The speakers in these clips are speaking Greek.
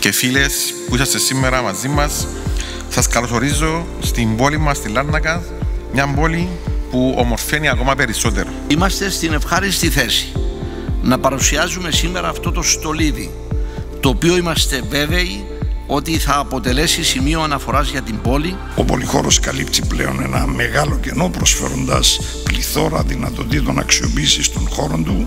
και φίλες που είσαστε σήμερα μαζί μας, σας καλωσορίζω στην πόλη μας, στη Λάρνακα, μια πόλη που ομορφαίνει ακόμα περισσότερο. Είμαστε στην ευχάριστη θέση να παρουσιάζουμε σήμερα αυτό το στολίδι, το οποίο είμαστε βέβαιοι ότι θα αποτελέσει σημείο αναφοράς για την πόλη. Ο πολυχώρος καλύπτει πλέον ένα μεγάλο κενό προσφέροντας πληθώρα δυνατοτήτων αξιοποίησης των χώρων του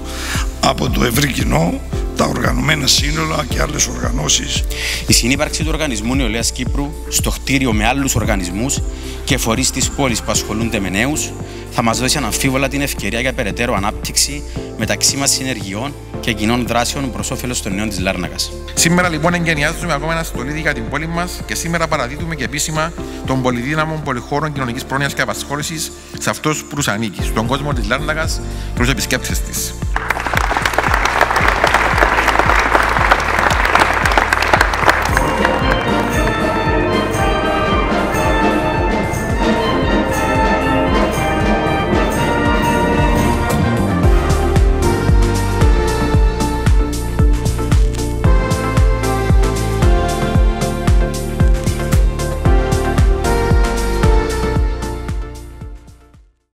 από το ευρύ κοινό τα οργανωμένα σύνολα και άλλες οργανώσεις. Η συνύπαρξη του Οργανισμού Νεολαίας Κύπρου στο κτίριο με άλλους οργανισμούς και φορείς της πόλης που ασχολούνται με νέους θα μας δώσει αναμφίβολα την ευκαιρία για περαιτέρω ανάπτυξη μεταξύ μας συνεργειών και κοινών δράσεων προς όφελος των νέων της Λάρνακας. Σήμερα λοιπόν εγκαινιάζουμε ακόμα ένα στολίδι για την πόλη μας και σήμερα παραδίδουμε και επίσημα τον πολυδύναμο πολυχώρο κοινωνικής πρόνοιας και απασχόλησης σε αυτούς που τους ανήκει, στον κόσμο της Λάρνακας και του επισκέπτες της.